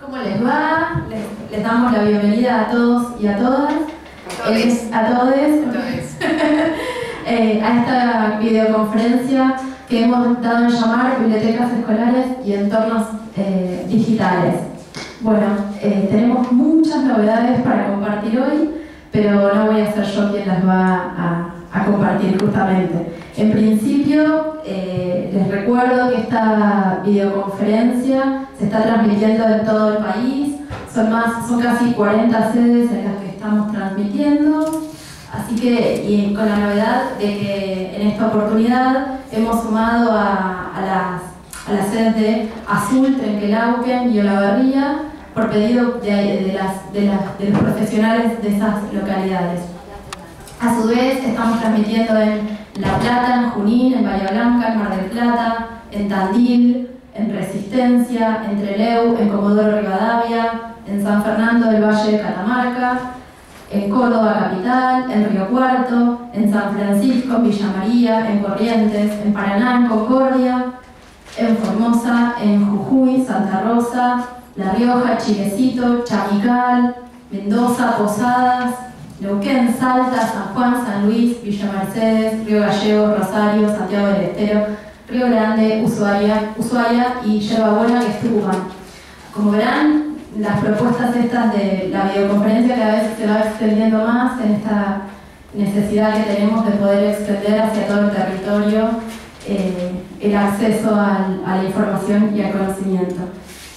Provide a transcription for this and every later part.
¿Cómo les va? Les, damos la bienvenida a todos y a todas. A todos. a todos. Eh, a esta videoconferencia que hemos dado en llamar Bibliotecas Escolares y Entornos eh, Digitales. Bueno, eh, tenemos muchas novedades para compartir hoy, pero no voy a ser yo quien las va a, compartir justamente. En principio, les recuerdo que esta videoconferencia se está transmitiendo en todo el país. Son, más, son casi 40 sedes en las que estamos transmitiendo. Así que, y con la novedad de que en esta oportunidad hemos sumado a, las, a las, sedes de Azul, Trenquelauquen y Olavarría por pedido de, las, de, de los profesionales de esas localidades. A su vez, estamos transmitiendo en La Plata, en Junín, en Bahía Blanca, en Mar del Plata, en Tandil, en Resistencia, en Treleu, en Comodoro Rivadavia, en San Fernando del Valle de Catamarca, en Córdoba Capital, en Río Cuarto, en San Francisco, en Villa María, en Corrientes, en Paraná, en Concordia, en Formosa, en Jujuy, Santa Rosa, La Rioja, Chilecito, Chamical, Mendoza, Posadas, Neuquén, Salta, San Juan, San Luis, Villa Mercedes, Río Gallegos, Rosario, Santiago del Estero, Río Grande, Ushuaia, Ushuaia y Yerba que es Como verán, las propuestas estas de la videoconferencia cada vez se va extendiendo más en esta necesidad que tenemos de poder extender hacia todo el territorio eh, el acceso a la información y al conocimiento.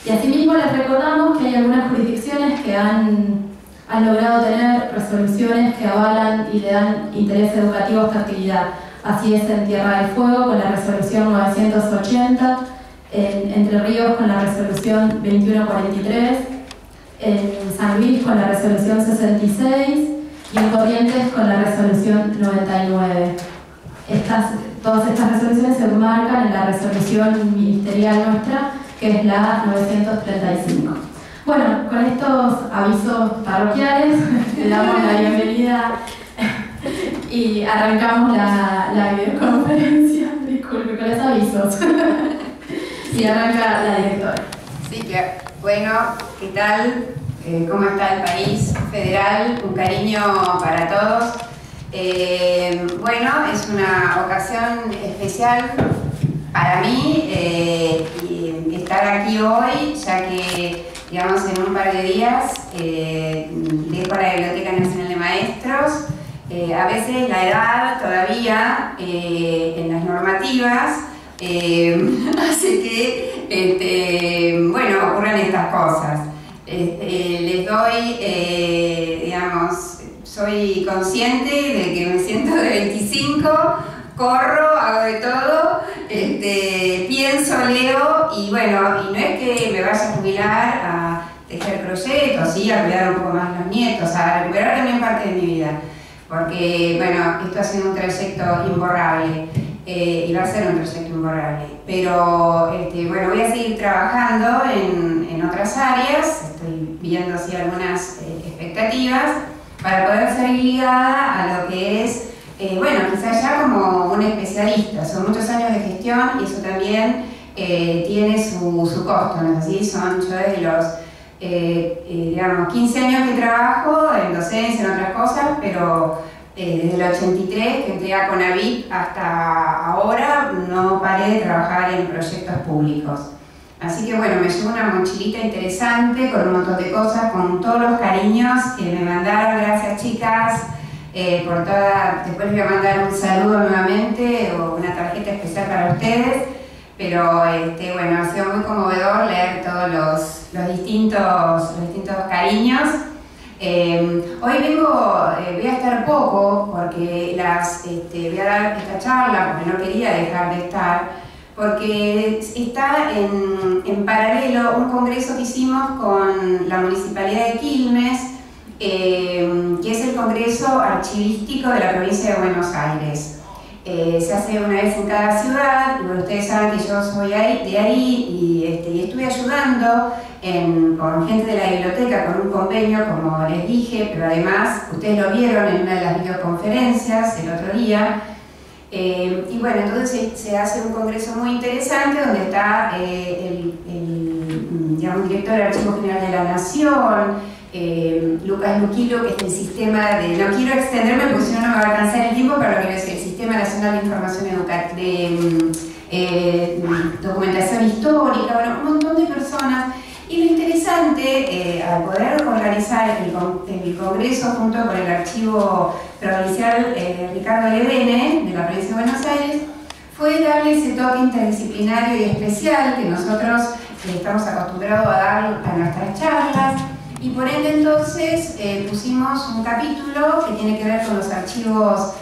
Y asimismo les recordamos que hay algunas jurisdicciones que han, han logrado tener resoluciones que avalan y le dan interés educativo a esta actividad. Así es en Tierra del Fuego con la resolución 980, en Entre Ríos con la resolución 2143, en San Luis con la resolución 66 y en Corrientes con la resolución 99. Estas, todas estas resoluciones se enmarcan en la resolución ministerial nuestra, que es la 935. Bueno, con estos avisos parroquiales, le damos la bienvenida y arrancamos la, la videoconferencia. Disculpe, con los avisos. y arranca la directora. Sí, claro. Bueno, ¿qué tal? Eh, ¿Cómo está el país federal? Un cariño para todos. Eh, bueno, es una ocasión especial para mí eh, estar aquí hoy, ya que, digamos, en un par de días dejo la Biblioteca Nacional de Maestros eh, a veces la edad todavía eh, en las normativas eh, hace que, este, bueno, ocurran estas cosas. Este, les doy, digamos, soy consciente de que me siento de 25, corro, hago de todo, este, pienso, leo y bueno, y no es que me vaya a jubilar a tejer proyectos, a cuidar un poco más los nietos, a recuperar también parte de mi vida porque bueno, esto ha sido un trayecto imborrable eh, y va a ser un trayecto imborrable. Pero este, bueno, voy a seguir trabajando en, en, otras áreas, estoy viendo así algunas eh, expectativas para poder ser ligada a lo que es, eh, bueno, quizás ya como un especialista, son muchos años de gestión y eso también tiene su, costo, ¿no es así? Son yo desde los eh, eh, digamos, 15 años que trabajo en docencia, en otras cosas, pero eh, desde el 83 que entré a Conavit hasta ahora no paré de trabajar en proyectos públicos. Así que bueno, me llevo una mochilita interesante con un montón de cosas, con todos los cariños que me mandaron, gracias chicas, por toda, después voy a mandar un saludo nuevamente o una tarjeta especial para ustedes pero este, bueno, ha sido muy conmovedor leer todos los, distintos, distintos cariños. Eh, hoy vengo, eh, voy a estar poco porque las, este, voy a dar esta charla porque no quería dejar de estar, porque está en, en paralelo un congreso que hicimos con la Municipalidad de Quilmes, eh, que es el Congreso Archivístico de la Provincia de Buenos Aires. Eh, se hace una vez en cada ciudad, y ustedes saben que yo soy de ahí y, este, estuve ayudando con gente de la biblioteca con un convenio, como les dije, pero además ustedes lo vieron en una de las videoconferencias el otro día. Eh, y bueno, entonces se, hace un congreso muy interesante donde está el, digamos, director del Archivo General de la Nación, eh, Lucas Luquilo, que es el sistema de, no quiero extenderme porque si no no me va a alcanzar el tiempo, pero quiero decir, el Sistema Nacional de Información Educativa, de mm, eh, documentación histórica, bueno, un montón de personas. Y lo interesante, eh, al poder organizar el, el, Congreso junto con el Archivo Provincial Ricardo Levene de la provincia de Buenos Aires, fue darle ese toque interdisciplinario y especial que nosotros estamos acostumbrados a dar a nuestras charlas, y por ende entonces eh, pusimos un capítulo que tiene que ver con los archivos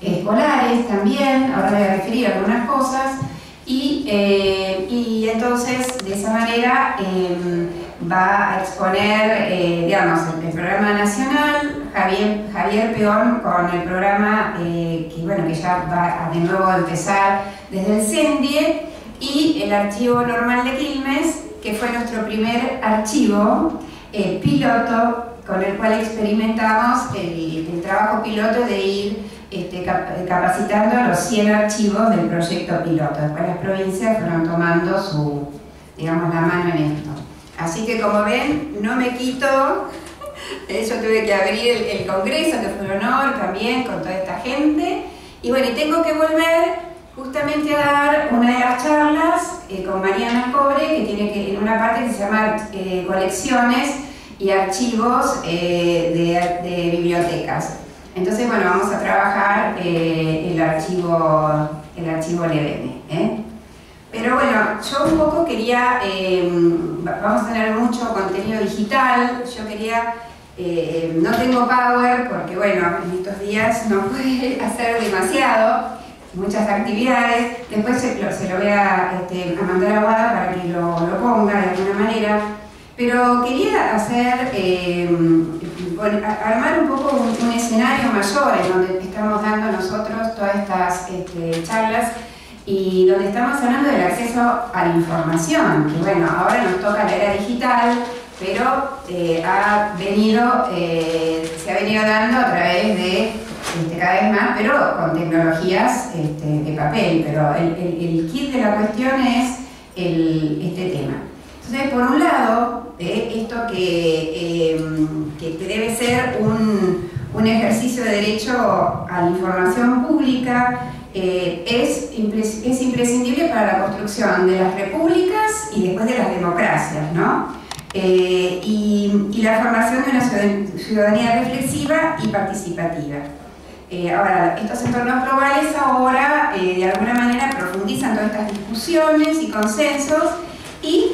escolares también, ahora voy a referir algunas cosas, y, eh, y entonces de esa manera em, va a exponer, eh, digamos, el, programa nacional, Javier, Javier Peón con el programa que, bueno, que ya va a de nuevo a empezar desde el CENDIE, y el archivo normal de Quilmes, que fue nuestro primer archivo, el piloto con el cual experimentamos el, trabajo piloto de ir este, capacitando a los 100 archivos del proyecto piloto. Después las provincias fueron tomando su, digamos, la mano en esto. Así que como ven, no me quito, yo tuve que abrir el, congreso, que fue un honor también con toda esta gente. Y bueno, y tengo que volver justamente a dar una de las charlas eh, con Mariana Cobre, que tiene que, en una parte que se llama eh, colecciones y archivos eh, de, bibliotecas. Entonces, bueno, vamos a trabajar el archivo, el archivo. Pero bueno, yo un poco quería, vamos a tener mucho contenido digital, yo quería no tengo power porque bueno, en estos días no puede hacer demasiado, muchas actividades. Después se lo, voy a, este, mandar a Guada para que lo, lo, ponga de alguna manera. Pero quería hacer, eh, armar un poco un, escenario mayor en donde estamos dando nosotros todas estas este, charlas y donde estamos hablando del acceso a la información, que bueno, ahora nos toca la era digital, pero eh, ha venido, eh, se ha venido dando a través de cada vez más, pero con tecnologías este, de papel. Pero el, kit de la cuestión es este tema. Entonces, por un lado, eh, esto que, que, debe ser un, un, ejercicio de derecho a la información pública, es, es imprescindible para la construcción de las repúblicas y después de las democracias, ¿no? Eh, y, la formación de una ciudadanía reflexiva y participativa. Eh, ahora, estos entornos globales ahora eh, de alguna manera profundizan todas estas discusiones y consensos y,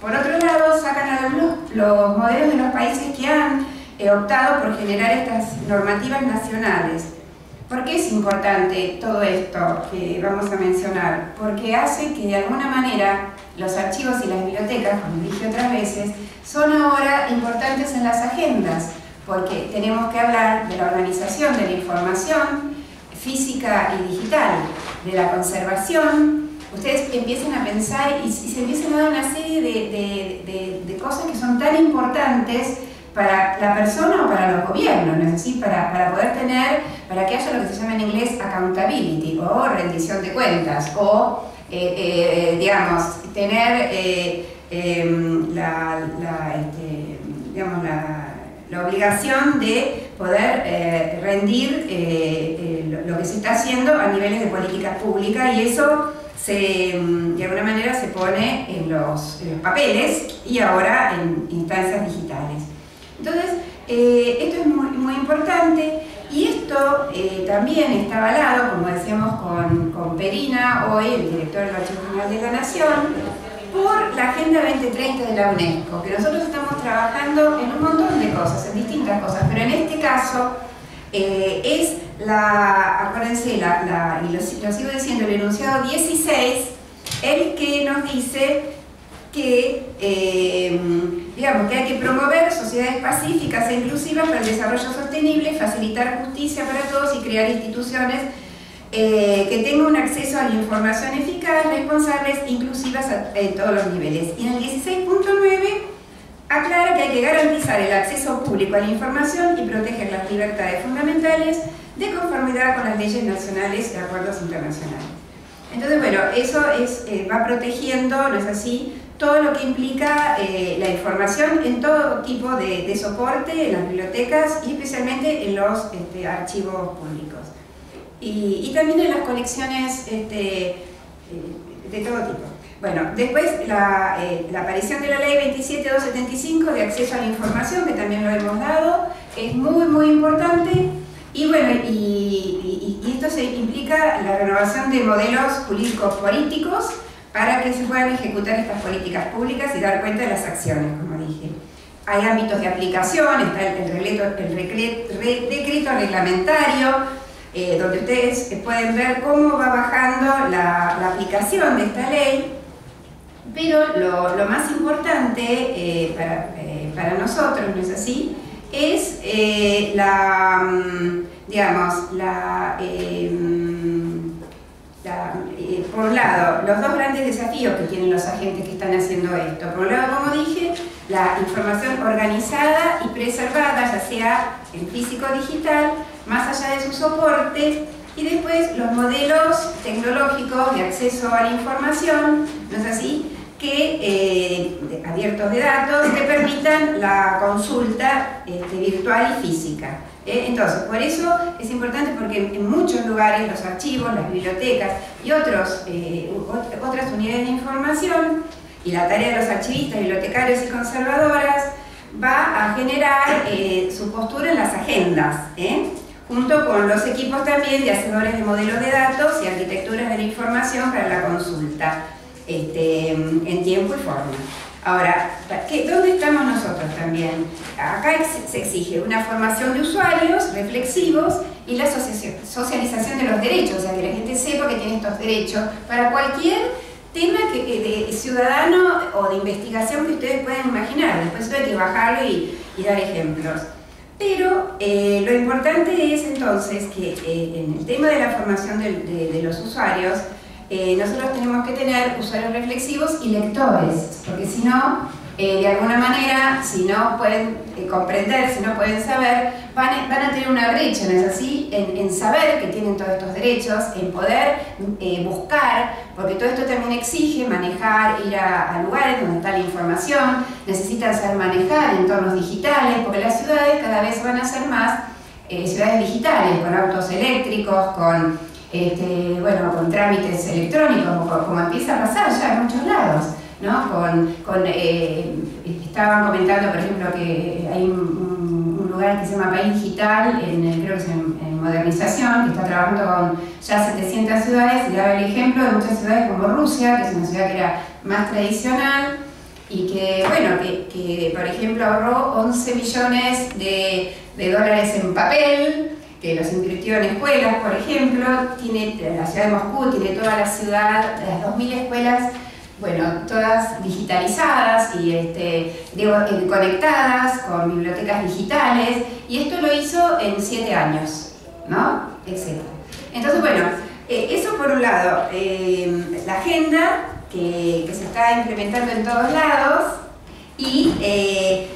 por otro lado, sacan a luz los modelos de los países que han optado por generar estas normativas nacionales. ¿Por qué es importante todo esto que vamos a mencionar? Porque hace que de alguna manera los archivos y las bibliotecas, como dije otras veces, son ahora importantes en las agendas, porque tenemos que hablar de la organización de la información física y digital, de la conservación. Ustedes empiecen a pensar y, se empiezan a dar una serie de, cosas que son tan importantes para la persona o para los gobiernos, ¿no es así? Para, para, poder tener, para que haya lo que se llama en inglés accountability o rendición de cuentas o eh, eh, digamos, tener eh, em, la, este, digamos, la, obligación de poder rendir lo, que se está haciendo a niveles de política pública y eso se, em, de alguna manera se pone en los, papeles y ahora en instancias digitales. Entonces, esto es muy, muy importante. Y esto eh, también está avalado, como decíamos con, con, Perina, hoy el director del Archivo General de la Nación, por la Agenda 2030 de la UNESCO, que nosotros estamos trabajando en un montón de cosas, en distintas cosas, pero en este caso eh, es la, acuérdense, la, y lo, lo sigo diciendo, el enunciado 16, el que nos dice que, eh, digamos, que hay que promover sociedades pacíficas e inclusivas para el desarrollo sostenible, facilitar justicia para todos y crear instituciones eh, que tengan un acceso a la información eficaz, responsables inclusivas en todos los niveles. Y en el 16.9 aclara que hay que garantizar el acceso público a la información y proteger las libertades fundamentales de conformidad con las leyes nacionales y acuerdos internacionales. Entonces, bueno, eso es, eh, va protegiendo, ¿no es así?, todo lo que implica eh, la información en todo tipo de, soporte, en las bibliotecas y especialmente en los este, archivos públicos. Y, también en las colecciones este, eh, de todo tipo. Bueno, después la, aparición de la ley 27275 de acceso a la información, que también lo hemos dado, es muy, muy importante. Y bueno, y, esto se implica la renovación de modelos jurídicos políticos para que se puedan ejecutar estas políticas públicas y dar cuenta de las acciones, como dije. Hay ámbitos de aplicación, está el, decreto reglamentario, eh, donde ustedes pueden ver cómo va bajando la, aplicación de esta ley, pero lo, más importante eh, para, eh, para nosotros, ¿no es así?, es eh, la, mm, digamos, la, em, eh, por un lado, los dos grandes desafíos que tienen los agentes que están haciendo esto. Por un lado, como dije, la información organizada y preservada, ya sea en físico o digital, más allá de su soporte, y después los modelos tecnológicos de acceso a la información, ¿no es así?, que, eh, abiertos de datos que permitan la consulta este, virtual y física. ¿eh? Entonces, por eso es importante porque en, muchos lugares los archivos, las bibliotecas y otros, eh, otras unidades de información y la tarea de los archivistas, bibliotecarios y conservadoras va a generar su postura en las agendas, junto con los equipos también de hacedores de modelos de datos y arquitecturas de la información para la consulta. Este, en tiempo y forma. Ahora, ¿dónde estamos nosotros también? Acá se exige una formación de usuarios reflexivos y la socialización de los derechos, o sea, que la gente sepa que tiene estos derechos para cualquier tema que, de ciudadano o de investigación que ustedes puedan imaginar. Después hay que bajarlo y, dar ejemplos. Pero eh, lo importante es entonces que eh, en el tema de la formación de los usuarios, eh, nosotros tenemos que tener usuarios reflexivos y lectores, porque si no, eh, de alguna manera, si no pueden eh, comprender, si no pueden saber, van a, tener una brecha, ¿no es así?, en, saber que tienen todos estos derechos, en poder buscar, porque todo esto también exige manejar, ir a, lugares donde está la información, necesitan saber manejar entornos digitales, porque las ciudades cada vez van a ser más ciudades digitales, con autos eléctricos, con este, bueno, con trámites electrónicos, como, empieza a pasar ya en muchos lados. Con, eh, estaban comentando, por ejemplo, que hay un, lugar que se llama País Digital, en, creo que es en, modernización, que está trabajando con ya 700 ciudades y daba el ejemplo de muchas ciudades como Rusia, que es una ciudad que era más tradicional y que, bueno, que, por ejemplo ahorró 11 millones de, de dólares en papel, que los invirtió en escuelas, por ejemplo, tiene la ciudad de Moscú, tiene toda la ciudad, las 2.000 escuelas, bueno, todas digitalizadas y este, eh, conectadas con bibliotecas digitales, y esto lo hizo en 7 años, ¿no? Etcétera. Entonces, bueno, eh, eso por un lado, eh, la agenda que, se está implementando en todos lados, y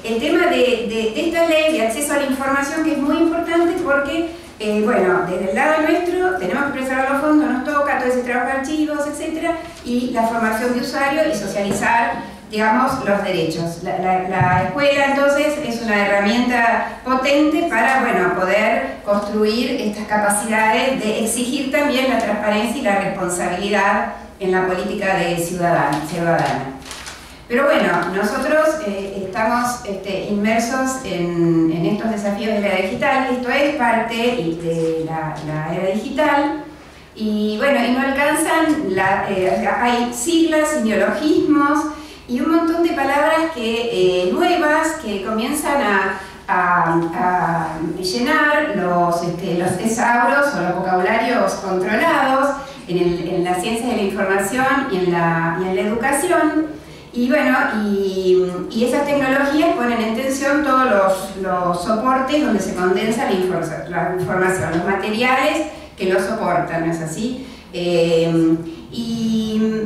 el tema de, de, esta ley de acceso a la información que es muy importante porque eh, bueno, desde el lado nuestro tenemos que preservar los fondos, nos toca todo ese trabajo de archivos, etcétera, y la formación de usuario y socializar, digamos, los derechos. La, escuela entonces es una herramienta potente para, bueno, poder construir estas capacidades de exigir también la transparencia y la responsabilidad en la política de ciudadana. Pero bueno, nosotros eh, estamos este, inmersos en, estos desafíos de la era digital, esto es parte de la, era digital, y bueno, y no alcanzan, eh, hay siglas y neologismos y un montón de palabras que, eh, nuevas que comienzan a, llenar los, este, o los vocabularios controlados en, la ciencia de la información en y en la educación. Y bueno, y, esas tecnologías ponen en tensión todos los, soportes donde se condensa la, información, los materiales que lo soportan, ¿no es así? Eh,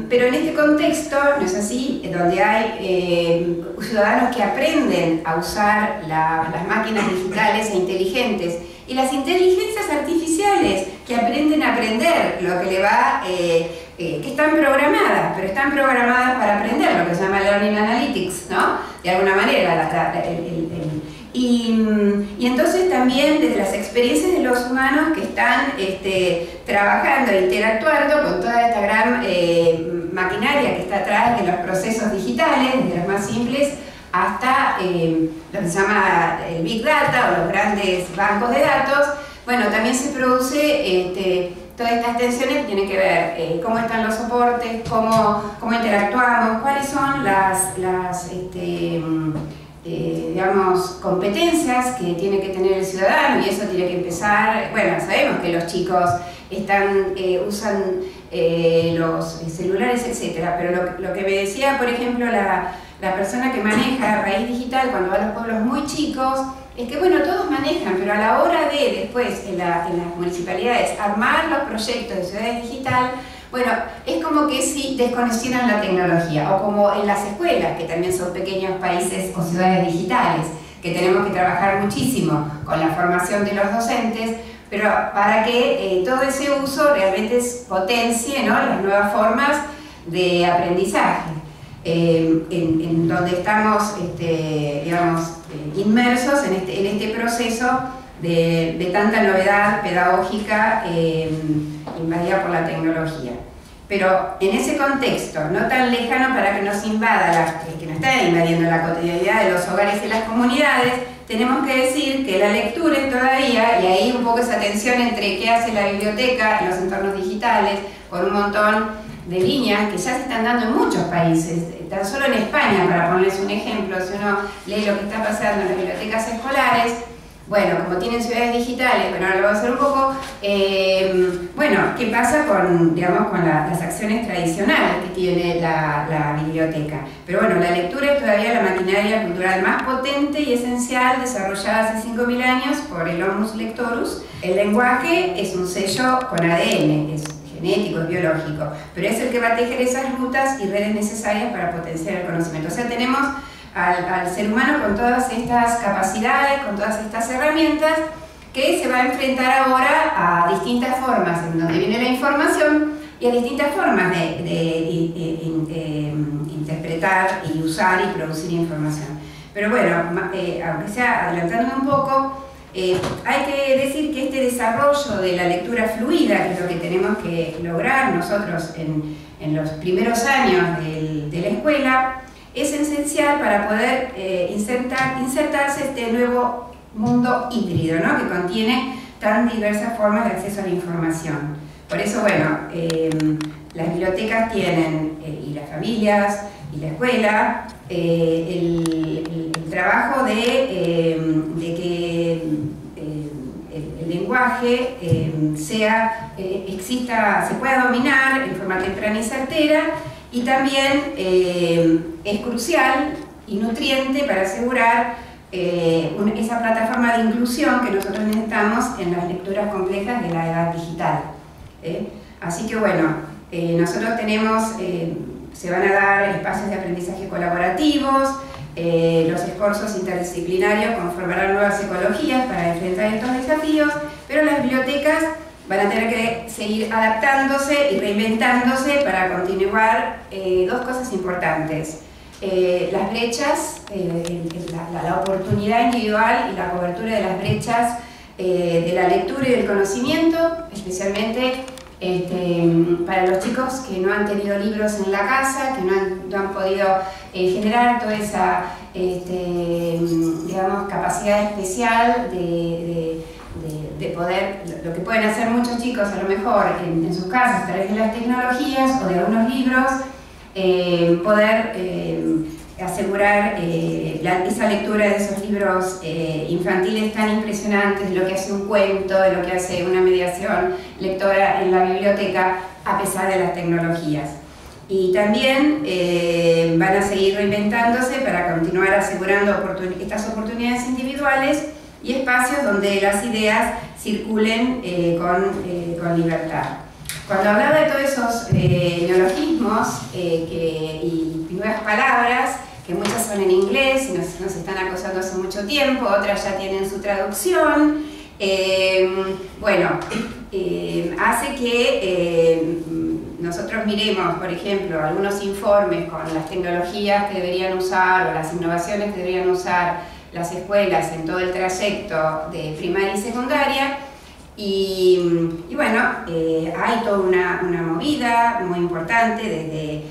pero en este contexto, ¿no es así?, donde hay eh, ciudadanos que aprenden a usar las máquinas digitales e inteligentes y las inteligencias artificiales que aprenden a aprender lo que le va eh, que están programadas, pero están programadas para aprender, lo que se llama Learning Analytics, ¿no? De alguna manera, y, entonces también desde las experiencias de los humanos que están este, trabajando e interactuando con toda esta gran maquinaria que está atrás de los procesos digitales, desde los más simples hasta eh, lo que se llama el Big Data o los grandes bancos de datos, bueno, también se produce este, todas estas tensiones tienen que ver eh, cómo están los soportes, cómo, cómo interactuamos, cuáles son las, este, eh, digamos, competencias que tiene que tener el ciudadano y eso tiene que empezar, bueno, sabemos que los chicos están, usan los celulares, etcétera, pero lo, lo que me decía, por ejemplo, la la persona que maneja raíz digital cuando va a los pueblos muy chicos, es que bueno, todos manejan, pero a la hora de después en, las municipalidades armar los proyectos de ciudades digital, bueno, es como que si desconocieran la tecnología, o como en las escuelas, que también son pequeños países o ciudades digitales, que tenemos que trabajar muchísimo con la formación de los docentes, pero para que eh, todo ese uso realmente potencie las nuevas formas de aprendizaje. Eh, en, donde estamos este, digamos, eh, inmersos en este, en este proceso de, tanta novedad pedagógica eh, invadida por la tecnología. Pero en ese contexto, no tan lejano para que nos invada, la, que nos está invadiendo la cotidianidad de los hogares y las comunidades, tenemos que decir que la lectura es todavía, y ahí un poco esa tensión entre qué hace la biblioteca en los entornos digitales, con un montón de líneas que ya se están dando en muchos países, tan solo en España, para ponerles un ejemplo, si uno lee lo que está pasando en las bibliotecas escolares, bueno, como tienen ciudades digitales, bueno, ahora lo voy a hacer un poco, eh, bueno, ¿qué pasa con, digamos, con las acciones tradicionales que tiene la, la, biblioteca? Pero bueno, la lectura es todavía la maquinaria cultural más potente y esencial desarrollada hace 5.000 años por el Homus Lectorus. El lenguaje es un sello con ADN, es genético, es biológico, pero es el que va a tejer esas rutas y redes necesarias para potenciar el conocimiento. O sea, tenemos al, ser humano con todas estas capacidades, con todas estas herramientas, que se va a enfrentar ahora a distintas formas en donde viene la información y a distintas formas de, interpretar y usar y producir información. Pero bueno, eh, aunque sea adelantándome un poco, eh, hay que decir que este desarrollo de la lectura fluida, que es lo que tenemos que lograr nosotros en, los primeros años de la escuela, es esencial para poder eh, insertar, insertarse este nuevo mundo híbrido, ¿no? que contiene tan diversas formas de acceso a la información. Por eso, bueno, eh, las bibliotecas tienen, y las familias, y la escuela, el, trabajo de, de que el lenguaje eh, sea, eh, exista, se pueda dominar en forma temprana y certera y también eh, es crucial y nutriente para asegurar esa plataforma de inclusión que nosotros necesitamos en las lecturas complejas de la edad digital. Así que bueno, nosotros tenemos, se van a dar espacios de aprendizaje colaborativos, eh, los esfuerzos interdisciplinarios conformarán nuevas ecologías para enfrentar estos desafíos, pero las bibliotecas van a tener que seguir adaptándose y reinventándose para continuar eh, dos cosas importantes. Eh, las brechas, la, la, oportunidad individual y la cobertura de las brechas de la lectura y del conocimiento, especialmente este, para los chicos que no han tenido libros en la casa, que no han, podido eh, generar toda esa este, digamos, capacidad especial de, poder, lo que pueden hacer muchos chicos a lo mejor en, sus casas a través de las tecnologías o de algunos libros, eh, poder eh, asegurar eh, esa lectura de esos libros eh, infantiles tan impresionantes, de lo que hace un cuento, de lo que hace una mediación lectora en la biblioteca, a pesar de las tecnologías. Y también eh, van a seguir reinventándose para continuar asegurando estas oportunidades individuales y espacios donde las ideas circulen con, con, libertad. Cuando hablaba de todos esos neologismos y nuevas palabras, que muchas son en inglés y nos, están acosando hace mucho tiempo, otras ya tienen su traducción. Eh, bueno, eh, hace que eh, nosotros miremos, por ejemplo, algunos informes con las tecnologías que deberían usar o las innovaciones que deberían usar las escuelas en todo el trayecto de primaria y secundaria, y, bueno, eh, hay toda una, movida muy importante desde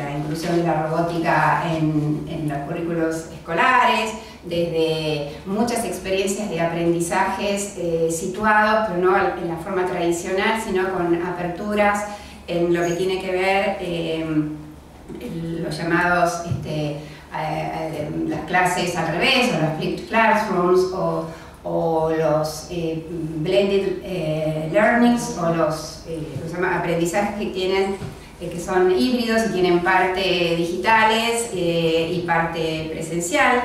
la inclusión de la robótica en, los currículos escolares, desde muchas experiencias de aprendizajes eh, situados, pero no en la forma tradicional, sino con aperturas en lo que tiene que ver eh, los llamados este, eh, las clases al revés, o las flipped classrooms, o, los blended learnings, o los, aprendizajes que tienen que son híbridos y tienen parte digitales y parte presencial.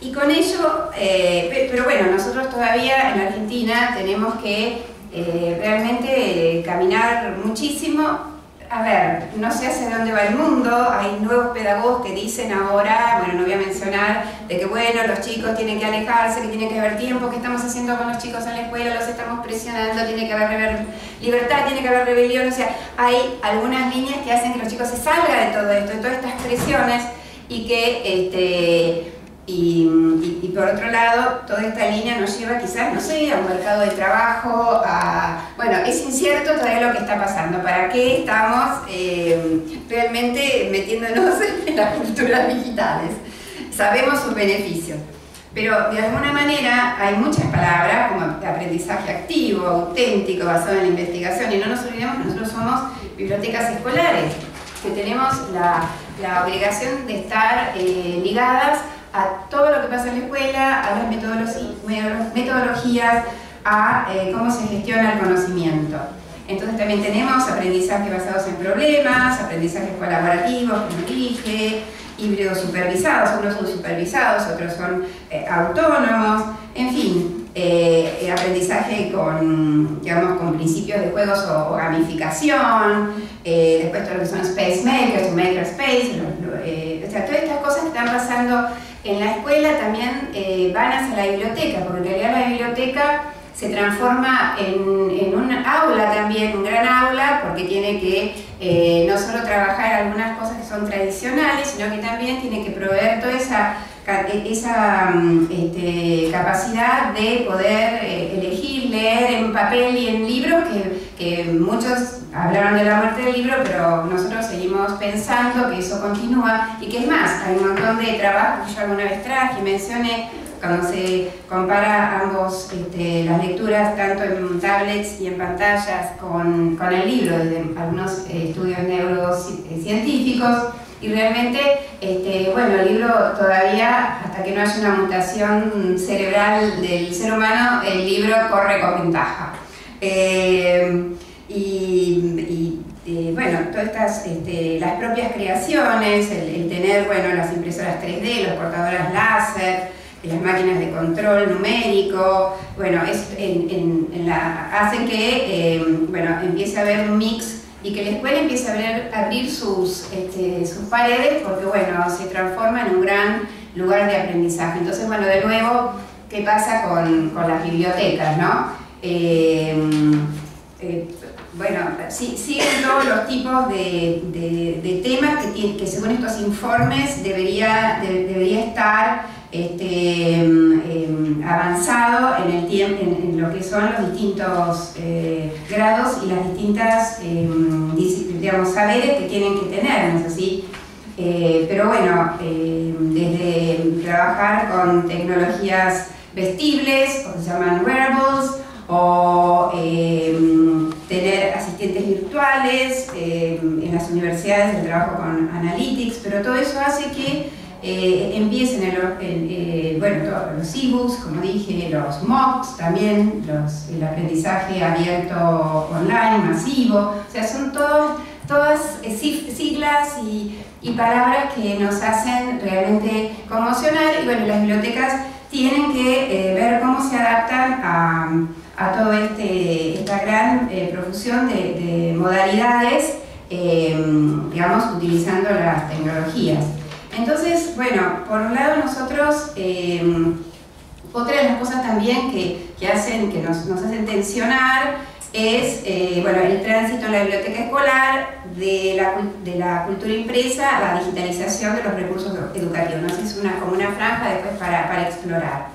Y con ello, eh, pero bueno, nosotros todavía en Argentina tenemos que eh, realmente caminar muchísimo. A ver, no sé hacia dónde va el mundo, hay nuevos pedagogos que dicen ahora, bueno, no voy a mencionar, de que bueno, los chicos tienen que alejarse, que tiene que haber tiempo, que estamos haciendo con los chicos en la escuela, los estamos presionando, tiene que haber libertad, tiene que haber rebelión, o sea, hay algunas líneas que hacen que los chicos se salgan de todo esto, de todas estas presiones y que este, y, por otro lado, toda esta línea nos lleva quizás, no sé, a un mercado de trabajo, a... Bueno, es incierto todavía lo que está pasando. ¿Para qué estamos eh, realmente metiéndonos en las culturas digitales? Sabemos sus beneficios. Pero de alguna manera hay muchas palabras como aprendizaje activo, auténtico, basado en la investigación. Y no nos olvidemos que nosotros somos bibliotecas escolares, que tenemos la, la obligación de estar eh, ligadas a todo lo que pasa en la escuela, a las metodologías, a eh, cómo se gestiona el conocimiento. Entonces también tenemos aprendizaje basados en problemas, aprendizajes colaborativos, como dije, híbridos supervisados, unos son supervisados, otros son eh, autónomos, en fin, eh, aprendizaje con, digamos, con principios de juegos o, gamificación, después todo lo que son space makers makerspace, o sea, todas estas cosas que están pasando en la escuela también eh, van hacia la biblioteca, porque en realidad la biblioteca se transforma en, un aula también, un gran aula, porque tiene que eh, no solo trabajar algunas cosas que son tradicionales, sino que también tiene que proveer toda esa, esa mm, este, capacidad de poder eh, elegir, leer en papel y en libro, que, que muchos hablaron de la muerte del libro, pero nosotros seguimos pensando que eso continúa y que es más, hay un montón de trabajos que yo alguna vez traje y mencioné cuando se compara ambos, este, las lecturas tanto en tablets y en pantallas con, con el libro, de algunos eh, estudios neurocientíficos, y realmente, este, bueno, el libro todavía, hasta que no haya una mutación cerebral del ser humano, el libro corre con ventaja. Eh, y, eh, bueno, todas estas, este, las propias creaciones, el, tener, bueno, las impresoras 3D, los portadoras láser, las máquinas de control numérico, bueno, hacen que, eh, bueno, empiece a haber un mix y que la escuela empiece a abrir, sus, este, sus paredes porque, bueno, se transforma en un gran lugar de aprendizaje. Entonces, bueno, de nuevo, ¿qué pasa con, las bibliotecas, no? Eh, bueno, siguen todos los tipos de, temas que, según estos informes debería, debería estar este, em, avanzado en, el en, lo que son los distintos eh, grados y las distintas em, digamos, saberes que tienen que tener, ¿no es así? Eh, pero bueno, em, desde trabajar con tecnologías vestibles, o se llaman wearables, o tener asistentes virtuales, eh, en las universidades el trabajo con Analytics, pero todo eso hace que eh, empiecen el, eh, bueno, todos los ebooks, como dije, los MOOCs también, el aprendizaje abierto online, masivo, o sea, son todas siglas y, y palabras que nos hacen realmente conmocionar. Y bueno, las bibliotecas tienen que ver cómo se adaptan a a toda este, esta gran eh, profusión de, modalidades, em, digamos, utilizando las tecnologías. Entonces, bueno, por un lado nosotros, em, otra de las cosas también que, hacen, que nos, hacen tensionar, es eh, bueno, el tránsito en la biblioteca escolar de la, de la, cultura impresa a la digitalización de los recursos educativos. Es una, como una franja después para, para explorar.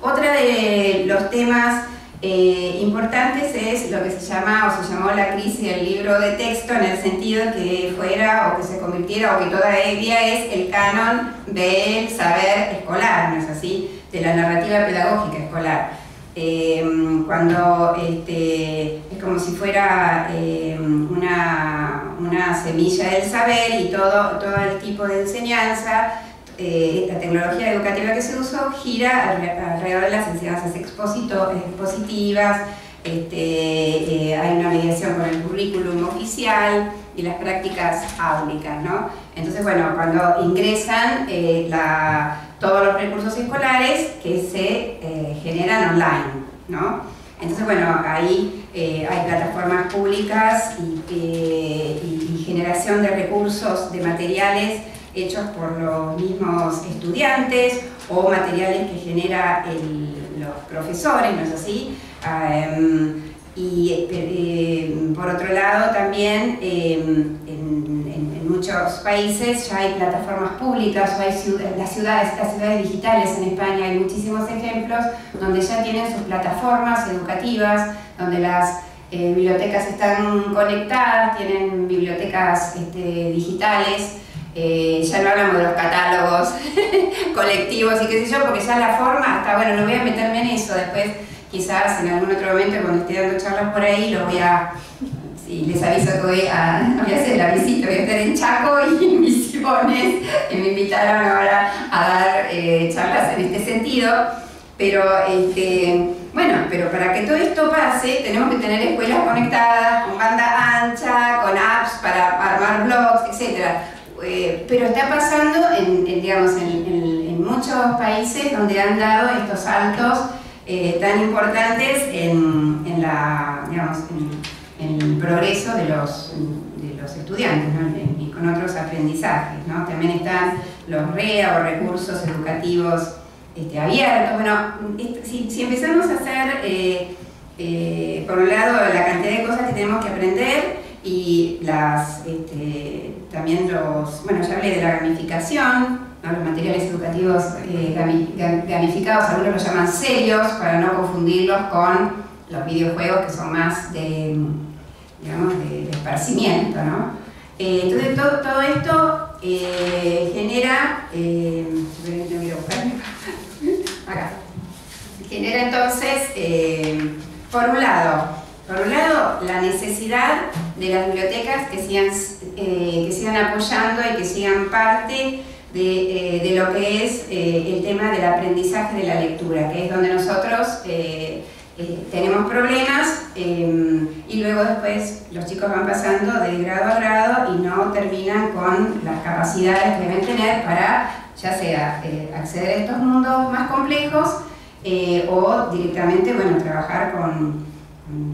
Otra de los temas eh, importantes es lo que se llama o se llamó la crisis del libro de texto en el sentido que fuera o que se convirtiera o que todavía es el canon del saber escolar, ¿no es así? De la narrativa pedagógica escolar. Em, cuando este, es como si fuera em, una, una, semilla del saber y todo, todo el tipo de enseñanza, eh, la tecnología educativa que se usó gira alrededor de las enseñanzas expositivas, este, eh, hay una mediación con el currículum oficial y las prácticas áulicas, ¿no? Entonces, bueno, cuando ingresan eh, la todos los recursos escolares que se eh, generan online, ¿no? Entonces, bueno, ahí eh, hay plataformas públicas eh, y, generación de recursos, de materiales hechos por los mismos estudiantes o materiales que genera los profesores, ¿no es así? Em, y por otro lado también em, muchos países ya hay plataformas públicas, hay las, ciudades, las ciudades digitales en España, hay muchísimos ejemplos donde ya tienen sus plataformas educativas, donde las eh, bibliotecas están conectadas, tienen bibliotecas este, digitales, eh, ya no hablamos de los catálogos colectivos y qué sé yo, porque ya la forma, hasta bueno, no voy a meterme en eso, después quizás en algún otro momento cuando esté dando charlas por ahí lo voy a Sí, les aviso que voy a, voy a hacer la visita, voy a estar en Chaco y en Misiones, que me invitaron ahora a dar eh, charlas en este sentido. Pero, este, bueno, pero para que todo esto pase, tenemos que tener escuelas conectadas, con banda ancha, con apps para armar blogs, etc. Eh, pero está pasando en, digamos, en, muchos países donde han dado estos saltos eh, tan importantes en, el progreso de los, estudiantes y con otros aprendizajes. También están los REA o recursos educativos este, abiertos. Bueno, si, empezamos a hacer, eh, por un lado, la cantidad de cosas que tenemos que aprender y las, este, también los, bueno, ya hablé de la gamificación, los materiales educativos eh, gamificados, algunos los llaman serios para no confundirlos con los videojuegos que son más de digamos, de, esparcimiento, ¿no? Eh, entonces todo, esto eh, genera, eh, acá, genera entonces, por un lado, por un lado, la necesidad de las bibliotecas que sigan, que sigan apoyando y que sigan parte de, de lo que es el tema del aprendizaje de la lectura, que es donde nosotros eh, tenemos problemas em, y luego después los chicos van pasando de grado a grado y no terminan con las capacidades que deben tener para ya sea eh, acceder a estos mundos más complejos eh, o directamente bueno, trabajar con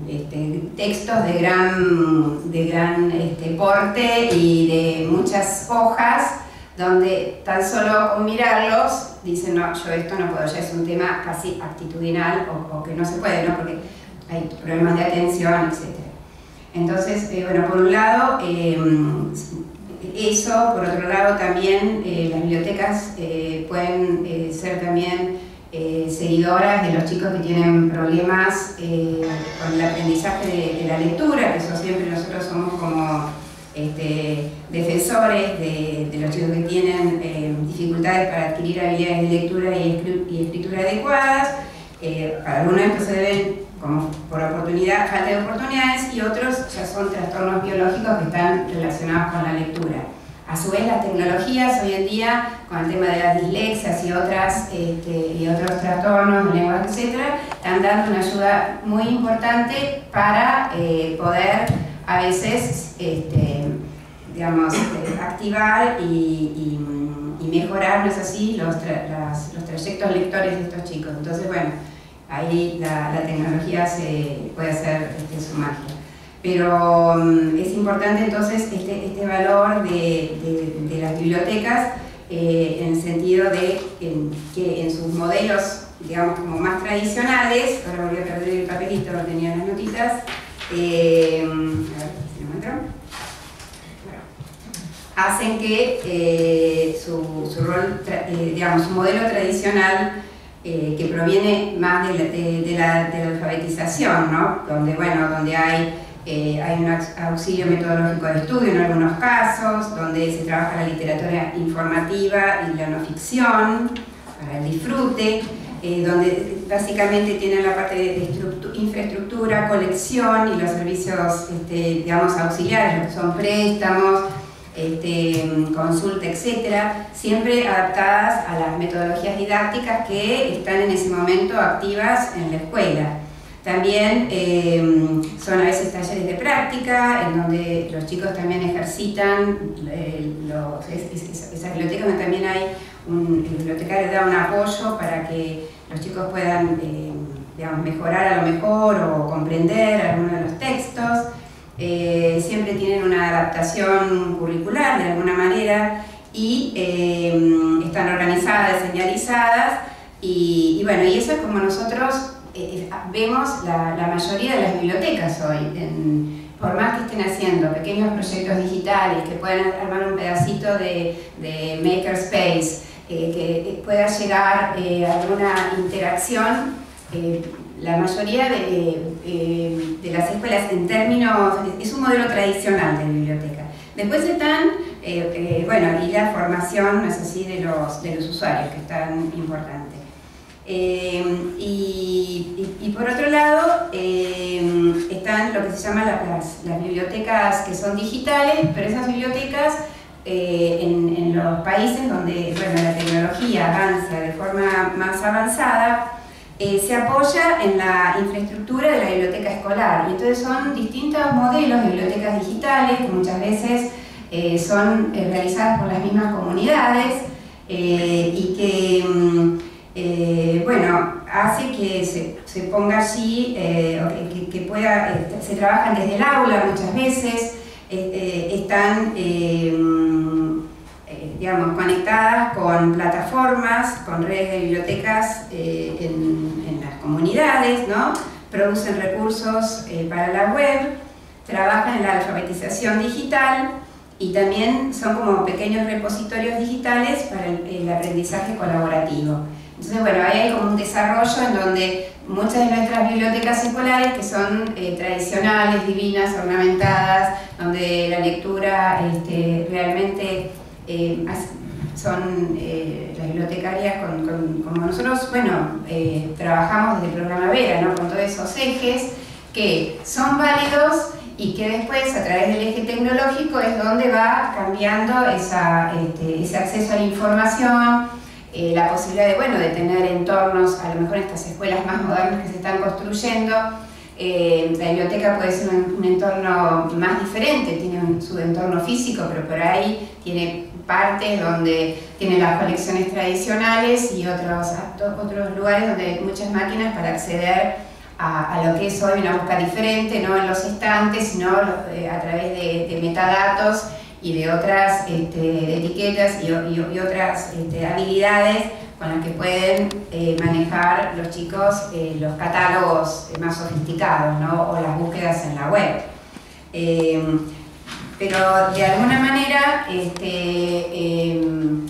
este, textos de gran, de gran este, porte y de muchas hojas donde tan solo mirarlos dicen, no, yo esto no puedo, ya es un tema casi actitudinal o, que no se puede, ¿no? Porque hay problemas de atención, etc. Entonces, eh, bueno, por un lado, em, eso, por otro lado también eh, las bibliotecas eh, pueden ser también seguidoras de los chicos que tienen problemas con el aprendizaje de, la lectura, que eso siempre nosotros somos como este, defensores de, los chicos que tienen eh, dificultades para adquirir habilidades de lectura y, escritura adecuadas. Eh, para algunos estos se deben como por oportunidad, falta de oportunidades y otros ya son trastornos biológicos que están relacionados con la lectura. A su vez, las tecnologías hoy en día, con el tema de las dislexias y, otras, este, y otros trastornos, lenguas, etc., están dando una ayuda muy importante para eh, poder a veces este, digamos, eh, activar y, mejorar, ¿no es así?, los, los, trayectos lectores de estos chicos. Entonces, bueno, ahí la, tecnología se puede hacer este, su magia. Pero mm, es importante entonces este, este valor de, de, las bibliotecas eh, en el sentido de que en sus modelos, digamos, como más tradicionales, ahora voy a perder el papelito, lo tenía en las notitas, eh, hacen que eh, su, su, rol, eh, digamos, su modelo tradicional que proviene más de la, de, la, alfabetización, ¿no? donde, bueno, donde hay, hay un auxilio metodológico de estudio en algunos casos, donde se trabaja la literatura informativa y la no ficción para el disfrute, eh, donde básicamente tienen la parte de, infraestructura, colección y los servicios, este, digamos, auxiliares, que son préstamos, este, consulta, etcétera, siempre adaptadas a las metodologías didácticas que están en ese momento activas en la escuela. También eh, son a veces talleres de práctica, en donde los chicos también ejercitan, eh, los, esas bibliotecas donde también hay un, el bibliotecario da un apoyo para que los chicos puedan eh, mejorar a lo mejor o comprender algunos de los textos. Eh, siempre tienen una adaptación curricular de alguna manera y eh, están organizadas, señalizadas y, bueno, y eso es como nosotros vemos la, mayoría de las bibliotecas hoy. por más que estén haciendo pequeños proyectos digitales, que puedan armar un pedacito de, de makerspace, que pueda llegar eh, alguna interacción. Eh, la mayoría eh, de, las escuelas en términos, es un modelo tradicional de biblioteca. Después están, bueno, y la formación, no es así, de los, de los usuarios, que es tan importante. Y, por otro lado, están lo que se llaman las, bibliotecas que son digitales, pero esas bibliotecas eh, en, los países donde la tecnología avanza de forma más avanzada, eh, se apoya en la infraestructura de la biblioteca escolar. Y entonces son distintos modelos de bibliotecas digitales que muchas veces eh, son realizadas por las mismas comunidades y que, mm, bueno, hace que se, ponga allí, que, que, pueda, se trabajan desde el aula muchas veces, están digamos, conectadas con plataformas, con redes de bibliotecas eh, en, las comunidades, ¿no? producen recursos eh, para la web, trabajan en la alfabetización digital y también son como pequeños repositorios digitales para el, aprendizaje colaborativo. Entonces, bueno, ahí hay como un desarrollo en donde muchas de nuestras bibliotecas escolares, que son eh, tradicionales, divinas, ornamentadas, donde la lectura este, realmente eh, son eh, las bibliotecarias como nosotros, bueno, trabajamos desde el programa Vera, ¿no? con todos esos ejes que son válidos y que después a través del eje tecnológico es donde va cambiando este, ese acceso a la información, la posibilidad de, bueno, de tener entornos, a lo mejor estas escuelas más modernas que se están construyendo, la biblioteca puede ser un, entorno más diferente, tiene su entorno físico, pero por ahí tiene partes donde tiene las colecciones tradicionales y otros, otros lugares donde hay muchas máquinas para acceder a, lo que es hoy una búsqueda diferente, no en los estantes, sino eh, a través de, metadatos y de otras este, etiquetas y, otras este, habilidades con las que pueden eh, manejar los chicos eh, los catálogos más sofisticados o las búsquedas en la web. Pero de alguna manera este, em,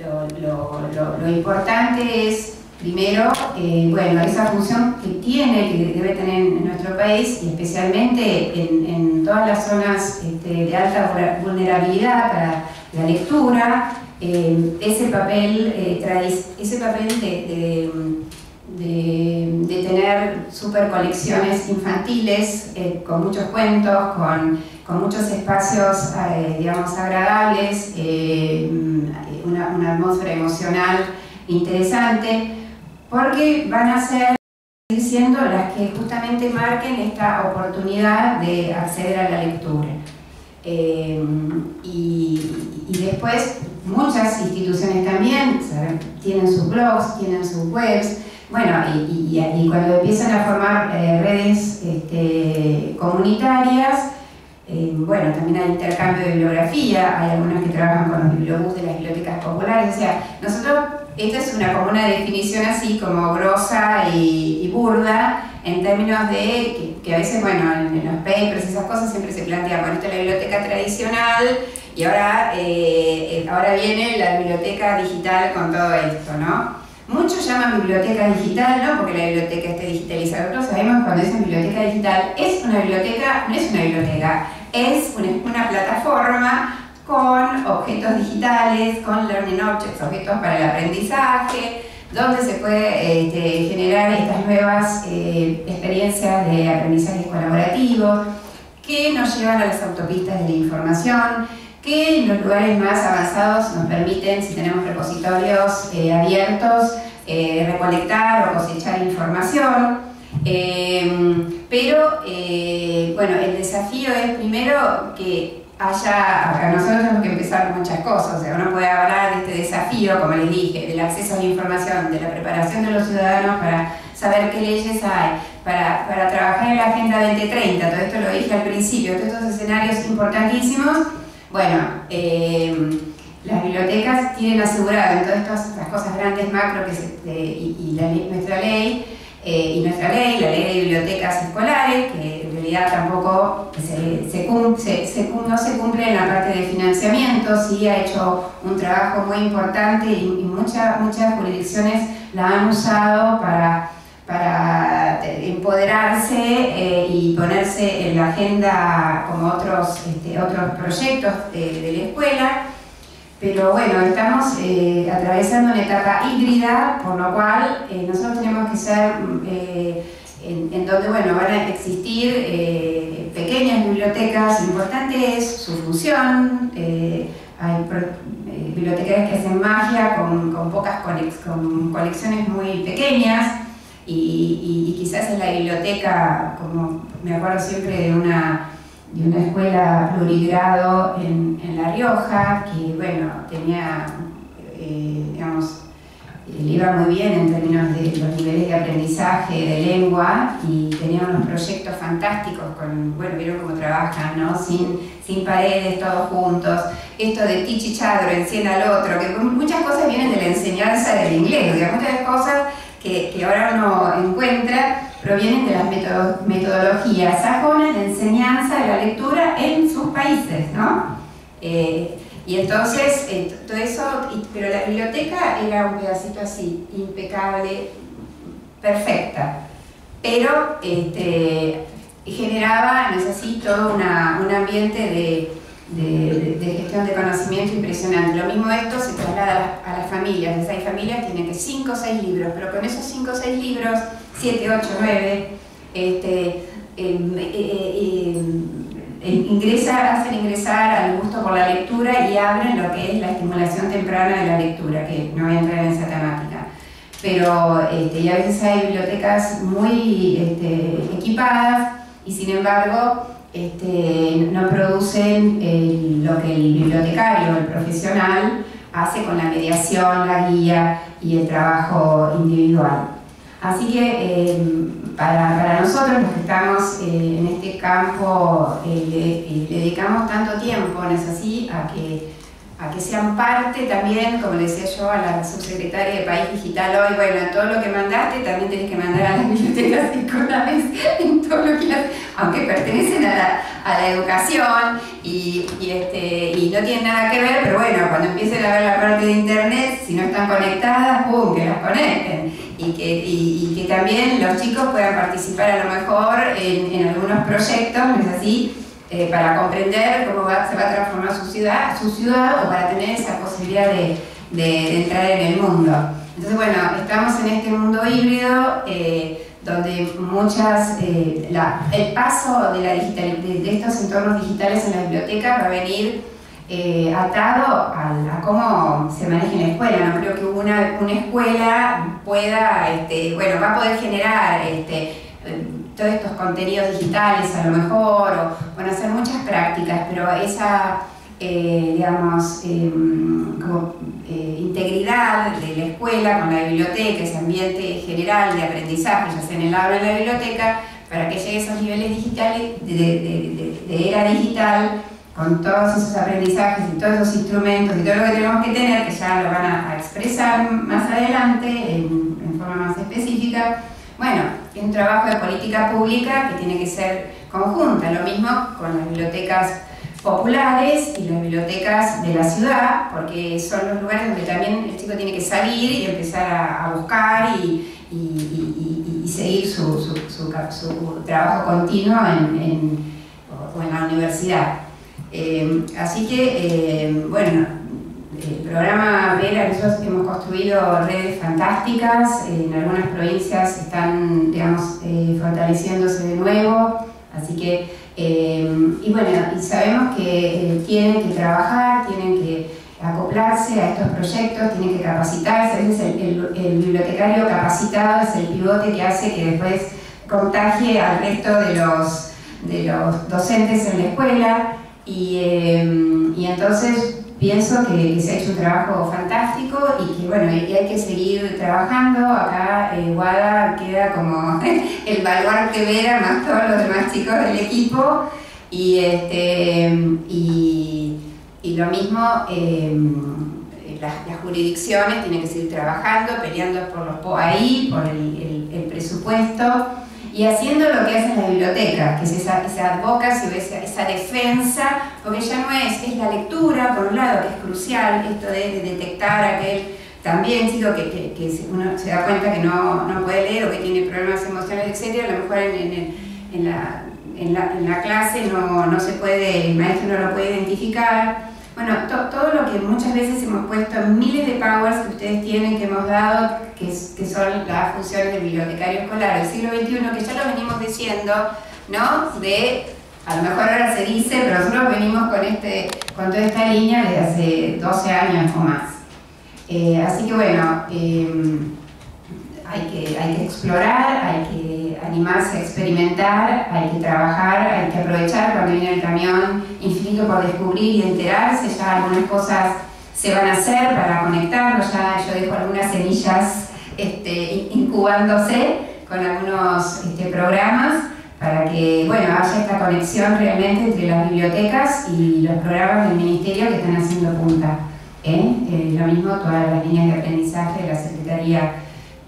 lo, importante es, primero, eh, bueno, esa función que tiene, que debe tener en nuestro país, y especialmente en, todas las zonas este, de alta vulnerabilidad para la lectura, em, ese papel, eh, ese papel de, de, tener super colecciones infantiles eh, con muchos cuentos, con con muchos espacios, eh, digamos, agradables, eh, una, atmósfera emocional interesante, porque van a ser siendo las que justamente marquen esta oportunidad de acceder a la lectura. Eh, y, después muchas instituciones también tienen sus blogs, tienen sus webs, bueno, y, cuando empiezan a formar redes este, comunitarias, eh, bueno, también hay intercambio de bibliografía, hay algunos que trabajan con los bibliobús de las bibliotecas populares, o sea, nosotros, esta es una, como una definición así como grosa y, burda, en términos de que, a veces, bueno, en, los papers esas cosas siempre se plantea, bueno, esta es la biblioteca tradicional y ahora, eh, eh, ahora viene la biblioteca digital con todo esto, ¿no? Muchos llaman biblioteca digital, ¿no? Porque la biblioteca esté digitalizada. Nosotros sabemos cuando es biblioteca digital, es una biblioteca, no es una biblioteca, es una plataforma con objetos digitales, con learning objects, objetos para el aprendizaje, donde se puede este, generar estas nuevas eh, experiencias de aprendizaje colaborativo que nos llevan a las autopistas de la información, que en los lugares más avanzados nos permiten, si tenemos repositorios eh, abiertos, eh, recolectar o cosechar información. pero bueno, el desafío es primero que haya, a nosotros tenemos que empezar muchas cosas, o sea, uno puede hablar de este desafío, como les dije, del acceso a la información, de la preparación de los ciudadanos para saber qué leyes hay, para, para trabajar en la Agenda 2030, todo esto lo dije al principio, todos estos escenarios importantísimos, bueno, eh, las bibliotecas tienen asegurado en todas estas, cosas grandes macro que y, nuestra ley, eh, y nuestra ley, la ley de bibliotecas escolares, que tampoco se, no se cumple en la parte de financiamiento, sí ha hecho un trabajo muy importante y, muchas jurisdicciones la han usado para, para empoderarse eh, y ponerse en la agenda como otros, este, otros proyectos de la escuela. Pero bueno, estamos eh, atravesando una etapa híbrida, por lo cual eh, nosotros tenemos que ser eh, en, donde bueno, van a existir pequeñas bibliotecas, lo importante es su función, hay bibliotecas que hacen magia con, con pocas con colecciones muy pequeñas y, y quizás es la biblioteca, como me acuerdo siempre de una de una escuela plurigrado en, en La Rioja, que bueno, tenía, eh, digamos, le iba muy bien en términos de los niveles de aprendizaje de lengua y tenía unos proyectos fantásticos con, bueno, vieron cómo trabajan, ¿no? Sin, sin paredes, todos juntos. Esto de teach chadro, encienda al otro, que muchas cosas vienen de la enseñanza del inglés, digamos, muchas cosas que, que ahora uno encuentra provienen de las metodologías sajonas de enseñanza de la lectura en sus países, ¿no? Eh, y entonces, eh, todo eso, pero la biblioteca era un pedacito así, impecable, perfecta, pero este, generaba, no es así, todo un ambiente de, gestión de conocimiento impresionante. Lo mismo esto se traslada a las, familias, hay familias que tienen que 5 o 6 libros, pero con esos 5 o 6 libros 7, 8, 9, este, em, eh, eh, em, ingresa, hacen ingresar al gusto por la lectura y abren lo que es la estimulación temprana de la lectura, que no voy a entrar en esa temática. Pero este, a veces hay bibliotecas muy este, equipadas y sin embargo este, no producen lo que el bibliotecario, el profesional, hace con la mediación, la guía y el trabajo individual. Así que eh, para, nosotros los que estamos eh, en este campo, eh, le, dedicamos tanto tiempo, ¿no a que, a que sean parte también, como decía yo a la subsecretaria de País Digital hoy, bueno, en todo lo que mandaste también tenés que mandar a las bibliotecas escolares, en todo lo que aunque pertenecen a la, a la educación y, y, este, y no tienen nada que ver, pero bueno, cuando empiecen a ver la parte de internet, si no están conectadas, ¡pum!, que las conecten y que, y, que también los chicos puedan participar a lo mejor en, en algunos proyectos, ¿no es así? Eh, para comprender cómo va, se va a transformar su ciudad, su ciudad o para tener esa posibilidad de, de, entrar en el mundo. Entonces, bueno, estamos en este mundo híbrido eh, donde muchas, eh, la, el paso de, la digital, de, de, estos entornos digitales en la biblioteca va a venir eh, atado a, cómo se maneja en la escuela. No creo que una, una escuela pueda, este, bueno, va a poder generar este, todos estos contenidos digitales a lo mejor, o bueno, hacer muchas prácticas, pero esa, eh, digamos, em, como, eh, integridad de la escuela con la biblioteca, ese ambiente general de aprendizaje, ya sea en el aula de la biblioteca, para que llegue a esos niveles digitales, de era digital, con todos esos aprendizajes y todos esos instrumentos y todo lo que tenemos que tener, que ya lo van a, expresar más adelante en, forma más específica, bueno, es un trabajo de política pública que tiene que ser conjunta, lo mismo con las bibliotecas populares y las bibliotecas de la ciudad, porque son los lugares donde también el chico tiene que salir y empezar a, buscar y, seguir su, trabajo continuo en, la universidad. Eh, así que, eh, bueno, el programa Vela, nosotros hemos construido redes fantásticas, en algunas provincias están, digamos, eh, fortaleciéndose de nuevo, así que, eh, y bueno, y sabemos que eh, tienen que trabajar, tienen que acoplarse a estos proyectos, tienen que capacitarse, el, el, bibliotecario capacitado es el pivote que hace que después contagie al resto de los, de los docentes en la escuela, y, y entonces pienso que, se ha hecho un trabajo fantástico y que bueno, hay que seguir trabajando. Acá eh, Guada queda como el baluarte Vera más todos los demás chicos del equipo y, este, y, lo mismo, em, las, jurisdicciones tienen que seguir trabajando, peleando por los ahí, por el, el presupuesto y haciendo lo que hacen las bibliotecas, que es esa, esa advocacy, esa, esa, defensa, porque ya no es, es la lectura, por un lado, que es crucial, esto de, detectar aquel también chico que, que, que, uno se da cuenta que no, no, puede leer o que tiene problemas emocionales, etc., a lo mejor en, en, en, la, en la clase no, no se puede, el maestro no lo puede identificar, bueno, todo lo que muchas veces hemos puesto, miles de powers que ustedes tienen, que hemos dado, que, que son las funciones del bibliotecario escolar del siglo XXI, que ya lo venimos diciendo, ¿no? De, a lo mejor ahora se dice, pero nosotros venimos con, este, con toda esta línea desde hace 12 años o más. Eh, así que bueno, eh, hay, que, hay que explorar, hay que animarse a experimentar, hay que trabajar, hay que aprovechar cuando viene el camión infinito por descubrir y enterarse, ya algunas cosas se van a hacer para conectarlo, ya yo dejo algunas semillas este, incubándose con algunos este, programas para que bueno, haya esta conexión realmente entre las bibliotecas y los programas del Ministerio que están haciendo punta. ¿eh? Eh, lo mismo todas las líneas de aprendizaje de la Secretaría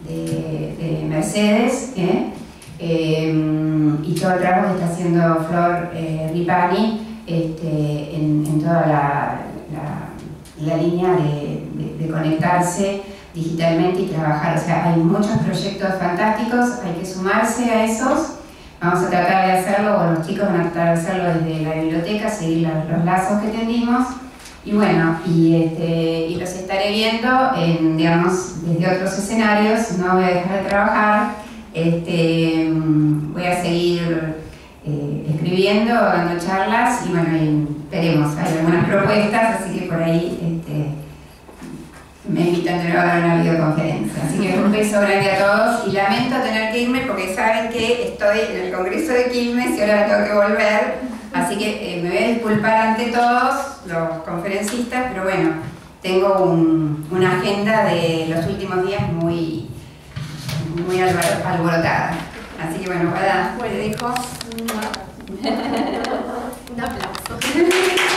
de, Mercedes. ¿eh? Em, y todo el trabajo que está haciendo Flor eh, Ripani este, en, toda la, la, línea de, conectarse digitalmente y trabajar. O sea, hay muchos proyectos fantásticos, hay que sumarse a esos. Vamos a tratar de hacerlo, o los chicos van a tratar de hacerlo desde la biblioteca, seguir los, lazos que tendimos. Y bueno, y, este, y los estaré viendo en, digamos, desde otros escenarios, no voy a dejar de trabajar este, voy a seguir eh, escribiendo, dando charlas y bueno, veremos, hay algunas propuestas, así que por ahí este, me invitan de nuevo a dar una videoconferencia. Así que un beso grande a todos y lamento tener que irme porque saben que estoy en el Congreso de Quilmes y ahora tengo que volver, así que eh, me voy a disculpar ante todos los conferencistas, pero bueno, tengo una agenda de los últimos días muy muy alborotada. Así que bueno, para, le dejo un aplauso.